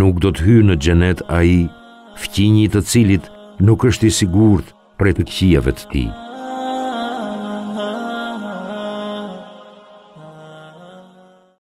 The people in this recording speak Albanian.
nuk do të hyrë në gjenet a i, fqinjit të cilit nuk është i sigurt për e të këqijave të ti. Muzikë